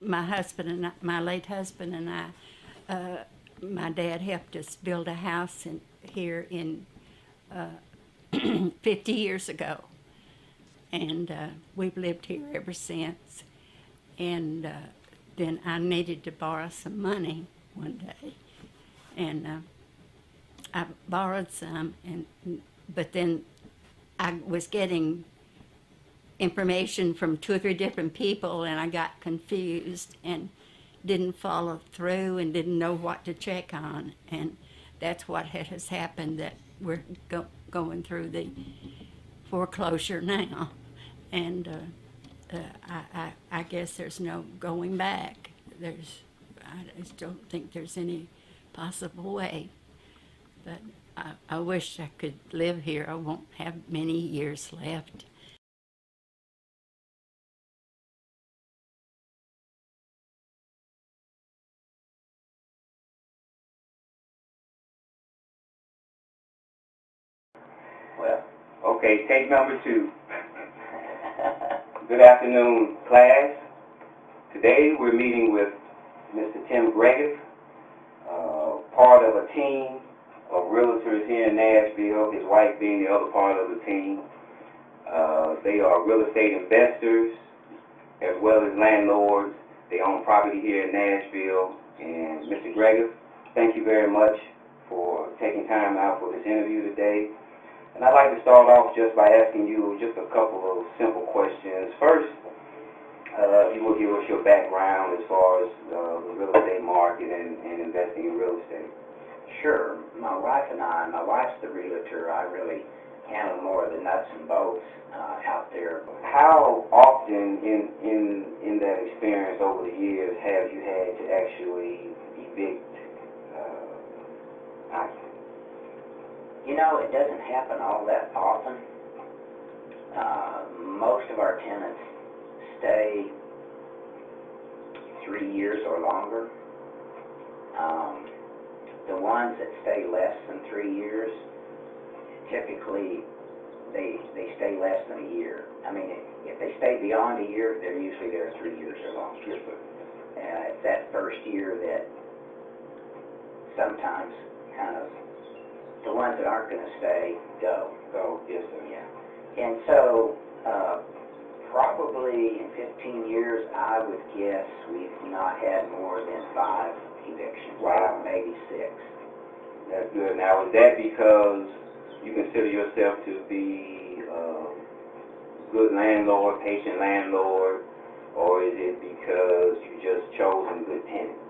My husband and I, my late husband and I, uh, my dad helped us build a house in, here in uh, 50 years ago. And uh, we've lived here ever since. And uh, then I needed to borrow some money one day. And uh, I borrowed some, and but then I was getting information from two or three different people, and I got confused and didn't follow through and didn't know what to check on, and that's what has happened. That we're go, going through the foreclosure now, and uh, uh, I, I, I guess there's no going back. There's I just don't think there's any possible way. But I, I wish I could live here. I won't have many years left. Okay, take number two. Good afternoon, class. Today we're meeting with Mr. Tim Gregas, uh, part of a team of realtors here in Nashville, his wife being the other part of the team. Uh, they are real estate investors as well as landlords. They own property here in Nashville. And Mr. Gregas, thank you very much for taking time out for this interview today. And I'd like to start off just by asking you just a couple of simple questions. First, uh, you will give us your background as far as uh, the real estate market and, and investing in real estate. Sure. My wife and I, my wife's the realtor. I really handle more of the nuts and bolts uh, out there. How often in, in, in that experience over the years have you had to actually evict uh? You know, it doesn't happen all that often. Uh, most of our tenants stay three years or longer. Um, the ones that stay less than three years, typically they they stay less than a year. I mean, if, they stay beyond a year, they're usually there three years or longer. Yes, sir. Uh, it's that first year that sometimes kind of the ones that aren't going to stay go. Go, yes, sir. Yeah. And so, uh, probably in 15 years, I would guess we've not had more than five evictions. Wow. Maybe six. That's good. Now, is that because you consider yourself to be a good landlord, patient landlord, or is it because you just chosen good tenants?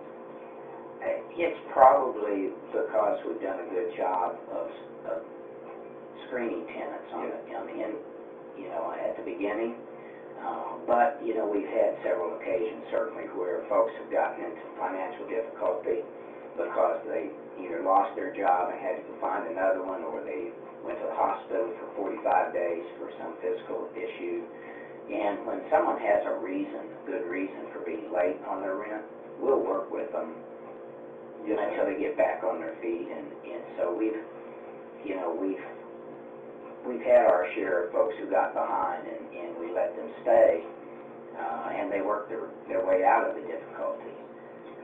It's probably because we've done a good job of, of screening tenants on the, on the end, you know, at the beginning. Uh, But, you know, we've had several occasions certainly where folks have gotten into financial difficulty because they either lost their job and had to find another one, or they went to the hospital for 45 days for some physical issue. And when someone has a reason, a good reason for being late on their rent, we'll work with them Yes, until they get back on their feet. And, and so we've, you know, we've, we've had our share of folks who got behind and, and we let them stay, uh, and they worked their, their way out of the difficulty.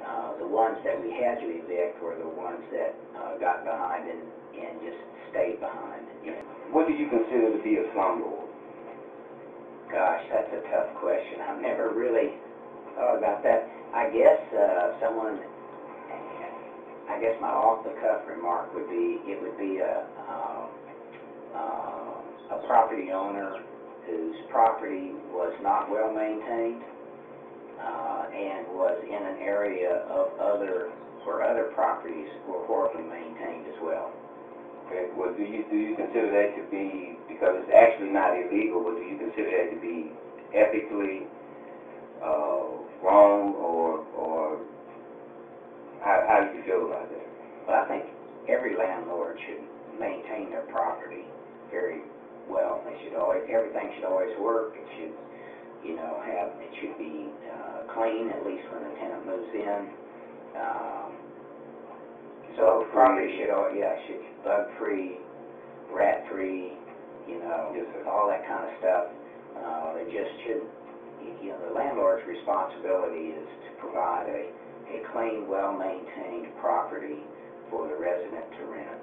Uh, the ones that we had to evict were the ones that, uh, got behind and, and just stayed behind. You What do you consider to be a slumlord? gosh, that's a tough question. I've never really thought about that. I guess, uh, someone, I guess my off-the-cuff remark would be, it would be a, um, uh, a property owner whose property was not well maintained, uh, and was in an area of other, where other properties were horribly maintained as well. Okay, well, do you, do you consider that to be, because it's actually not illegal, but do you consider that to be ethically, uh, wrong, or, or how, how do you feel about that? But I think every landlord should maintain their property very well. They should always, everything should always work. It should, you know, have, it should be, uh, clean, at least when the tenant moves in. Um, so property should, al- yeah, should bug-free, rat-free, you know, Yes, sir. all that kind of stuff. Uh, it just should, you know, the landlord's responsibility is to provide a, a clean, well-maintained property for the resident to rent.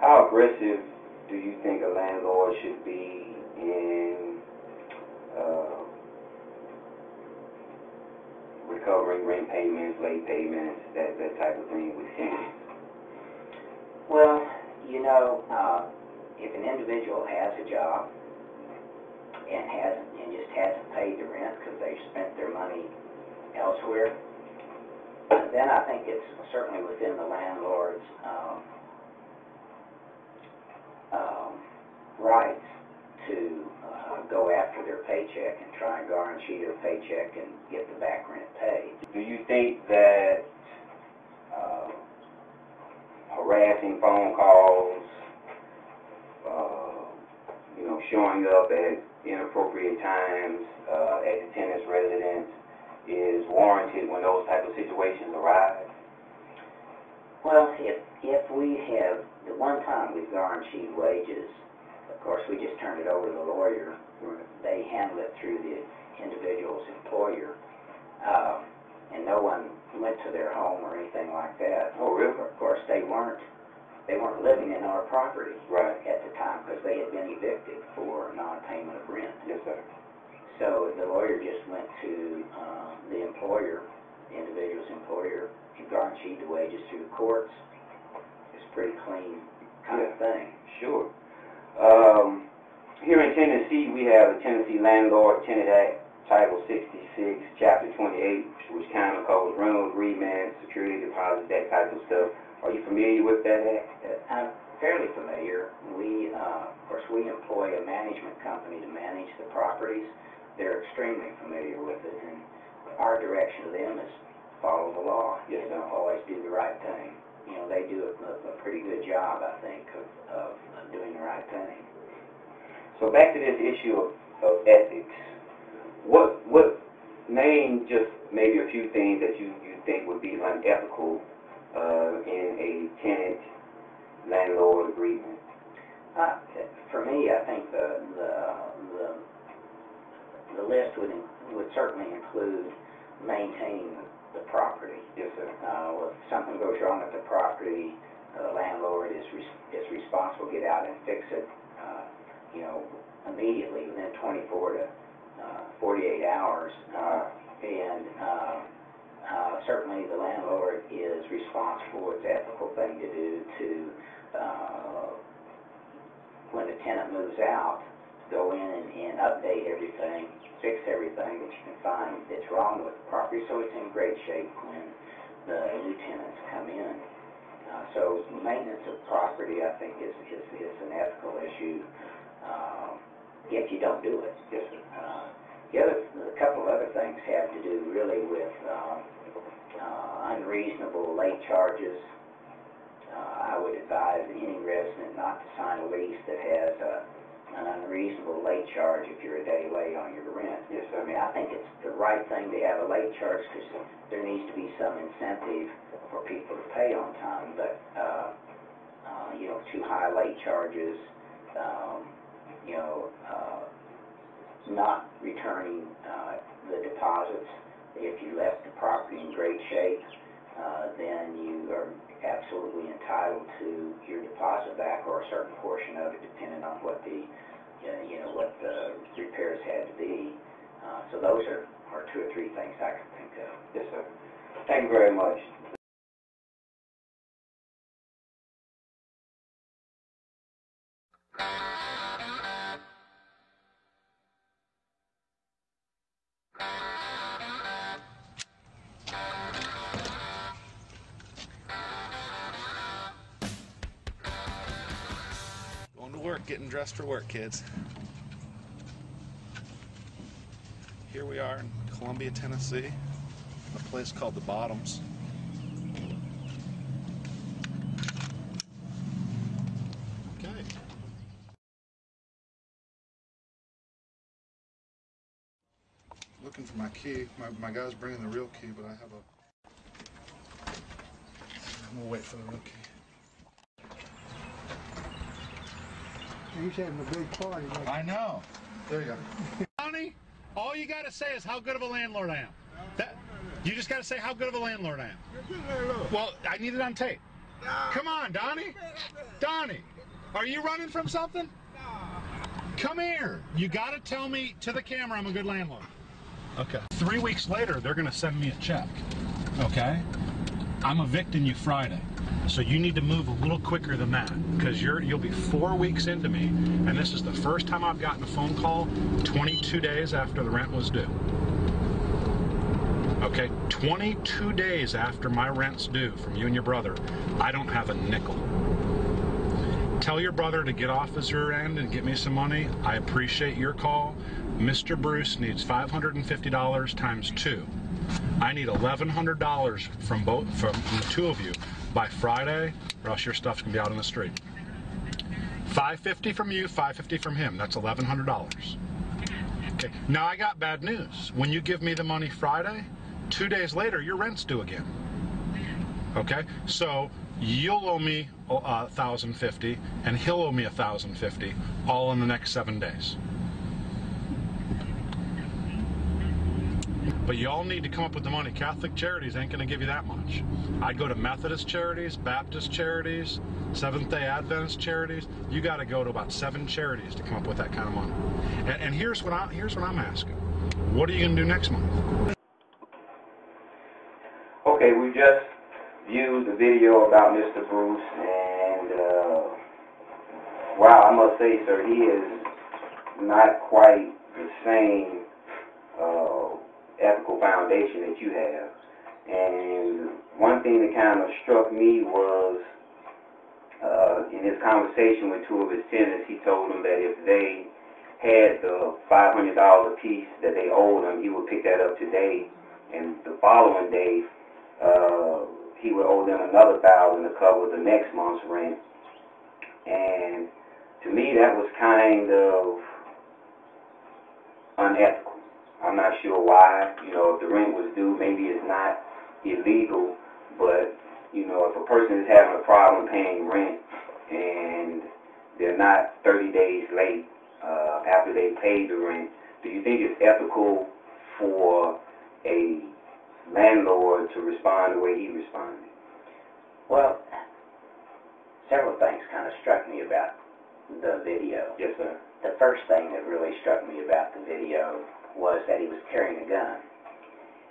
How aggressive do you think a landlord should be in, uh, recovering rent payments, late payments, that, that type of thing with tenants? Well, you know, uh, if an individual has a job and hasn't, and just hasn't paid the rent because they've spent their money elsewhere, then I think it's certainly within the landlord's, um, um, rights to, uh, go after their paycheck and try and guarantee their paycheck and get the back rent paid. Do you think that, uh, harassing phone calls, uh, you know, showing up at inappropriate times, uh, at the tenant's residence warranted when those type of situations arise? Well, if, if we have, the one time we've guaranteed wages, of course, we just turned it over to the lawyer. They handle it through the individual's employer. Um, and no one went to their home or anything like that. Oh, really? Of course, they weren't, they weren't living in our property Right. at the time because they had been evicted for non-payment of rent. Yes, sir. So the lawyer just went to, uh, the employer, the individual's employer, and guaranteed the wages through the courts. It's a pretty clean kind of thing. Sure. Um, here in Tennessee, we have the Tennessee Landlord Tenant Act, Title sixty-six, Chapter twenty-eight, which kind of covers rental agreements, security deposits, that type of stuff. Are you familiar with that act? Uh, I'm fairly familiar. We, uh, of course, we employ a management company to manage the properties. They're extremely familiar with it, and our direction to them is follow the law. Yes, You know, always do the right thing. You know, they do a, a pretty good job, I think, of, of doing the right thing. So back to this issue of, of ethics. What, what, name just maybe a few things that you, you think would be unethical, uh, in a tenant landlord agreement? Uh, for me, I think the, the, the, the list would, would certainly include maintaining the property. Yes, sir. Uh, if something goes wrong with the property, uh, the landlord is, res- is responsible to get out and fix it, uh, you know, immediately, within twenty-four to, uh, forty-eight hours. Uh, and, uh, uh, certainly the landlord is responsible, it's an ethical thing to do to, uh, when the tenant moves out, go in and, and update everything, fix everything that you can find that's wrong with the property, so it's in great shape when the new tenants come in. Uh, so maintenance of property, I think, is, is, is an ethical issue, um, if you don't do it. Sir. Uh, The other, a couple other things have to do really with, um, uh, unreasonable late charges. Uh, I would advise any resident not to sign a lease that has, uh, an unreasonable late charge if you're a day late on your rent. Yes, I mean, I think it's the right thing to have a late charge, because there needs to be some incentive for people to pay on time, but, uh, uh, you know, too high late charges, um, you know, uh, not returning, uh, the deposits. If you left the property in great shape, uh, then you are absolutely entitled to your deposit back or a certain portion of it, depending on what the, uh, you know, what the repairs had to be. Uh, so those are, are two or three things I can think of. Yes, sir. Thank you very much. Getting dressed for work, kids. Here we are in Columbia, Tennessee, a place called the Bottoms. Okay. Looking for my key. My, my guy's bringing the real key, but I have a. We'll wait for the real key. He's having a big party. like, I know. There you go. Johnny, All you got to say is how good of a landlord I am. That, you just got to say how good of a landlord I am. Well, I need it on tape. Come on, Donnie. Donnie, are you running from something? Come here. You got to tell me to the camera I'm a good landlord. Okay. Three weeks later, they're going to send me a check. Okay? I'm evicting you Friday. So you need to move a little quicker than that because you're you'll be four weeks into me, and this is the first time I've gotten a phone call 22 days after the rent was due. Okay, 22 days after my rent's due from you and your brother, I don't have a nickel. Tell your brother to get off his rear end and get me some money. I appreciate your call. Mr. Bruce needs $550 times two. I need $1,100 from both from the two of you by Friday, or else your stuff's gonna be out on the street. 550 from you, 550 from him. That's $1,100. Okay. Now I got bad news. When you give me the money Friday, two days later your rent's due again. Okay. So you'll owe me uh, 1,050, and he'll owe me 1,050, all in the next seven days. But you all need to come up with the money. Catholic Charities ain't going to give you that much. I'd go to Methodist Charities, Baptist Charities, Seventh Day Adventist Charities. You got to go to about seven charities to come up with that kind of money. And, and here's what I here's what I'm asking. What are you going to do next month? Okay, we just viewed the video about Mr. Bruce, and uh, wow, I must say, sir, he is not quite the same uh, ethical foundation that you have. And one thing that kind of struck me was uh, in his conversation with two of his tenants, he told them that if they had the $500 piece that they owed him, he would pick that up today, and the following day, uh, he would owe them another thousand to cover the next month's rent. And to me, that was kind of unethical. I'm not sure why. You know, if the rent was due, maybe it's not illegal, but you know, if a person is having a problem paying rent and they're not 30 days late uh, after they paid the rent, do you think it's ethical for a landlord to respond the way he responded? Well, several things kind of struck me about the video. Yes, sir. The first thing that really struck me about the video was that he was carrying a gun.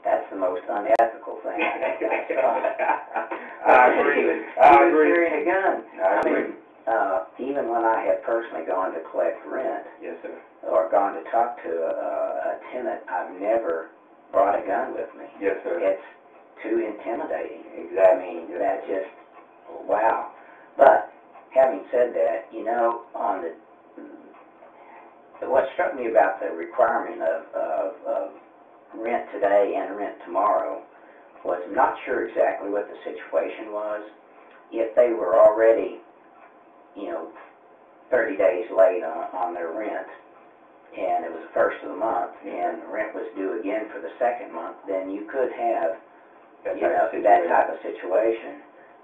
That's the most unethical thing I saw. I agree. He was, I was agree. carrying a gun. I agree. mean, uh, even when I had personally gone to collect rent Yes, sir. or gone to talk to a, a tenant, I've never brought a gun with me. Yes, sir. It's too intimidating. I Exactly. mean, that just, wow. But, having said that, you know, on the, what struck me about the requirement of, of, of rent today and rent tomorrow was I'm not sure exactly what the situation was. If they were already, you know, thirty days late on, on their rent, and it was the first of the month, and rent was due again for the second month, then you could have you know, that type of situation.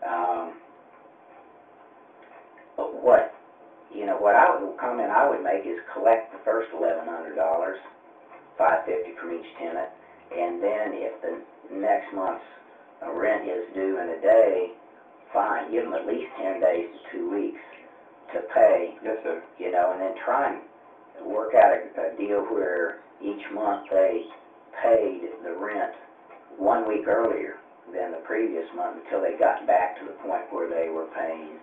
Um, but what, you know, what I would, comment I would make is collect the first eleven hundred dollars, five fifty from each tenant, and then if the next month's rent is due in a day, fine, give them at least ten days to two weeks to pay, Yes, sir. you know, and then try and work out a, a deal where each month they paid the rent one week earlier than the previous month until they got back to the point where they were paying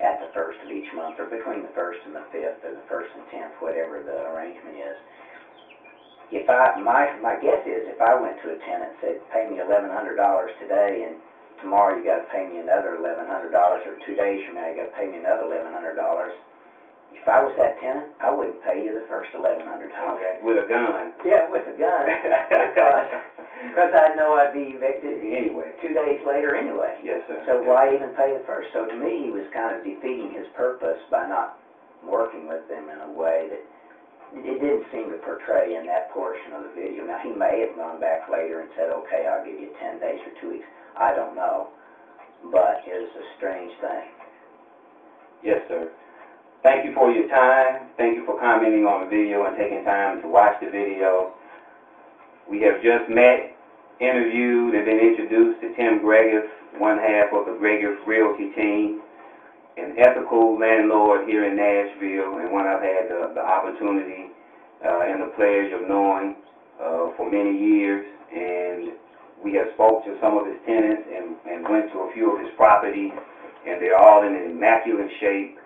at the first of each month, or between the first and the fifth, or the first and tenth, whatever the arrangement is. If I, my, my guess is if I went to a tenant and said, pay me eleven hundred dollars today, and tomorrow you gotta pay me another eleven hundred dollars, or two days from now you gotta pay me another eleven hundred dollars, if I was that tenant, I wouldn't pay you the first eleven hundred dollars. Okay. With a gun. Yeah, with a gun, because, because I know I'd be evicted Anyway. two days later anyway. Yes, sir. So why even pay the first? So to me, he was kind of defeating his purpose by not working with them in a way that it didn't seem to portray in that portion of the video. Now, he may have gone back later and said, okay, I'll give you ten days or two weeks. I don't know. But it was a strange thing. Yes, sir. Thank you for your time. Thank you for commenting on the video and taking time to watch the video. We have just met, interviewed, and been introduced to Tim Gregiff, one half of the Gregiff Realty team, an ethical landlord here in Nashville, and one I've had the, the opportunity uh, and the pleasure of knowing uh, for many years. And we have spoke to some of his tenants and, and went to a few of his properties, and they're all in immaculate shape.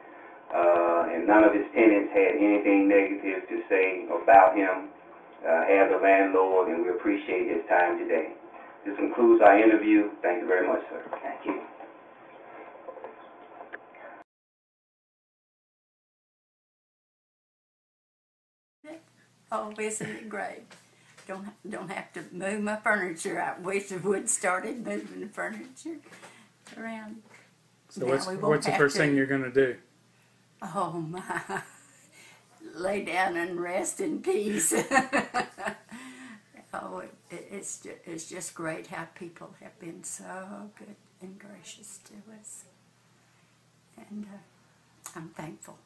Uh, and none of his tenants had anything negative to say about him uh, as a landlord, and we appreciate his time today. This concludes our interview. Thank you very much, sir. Thank you. Oh, isn't it great? Don't don't have to move my furniture. I wish I would started moving the furniture around. So Now what's what's the first to. thing you're gonna do? Oh my! Lay down and rest in peace. oh, it, it's it's just great how people have been so good and gracious to us, and uh, I'm thankful.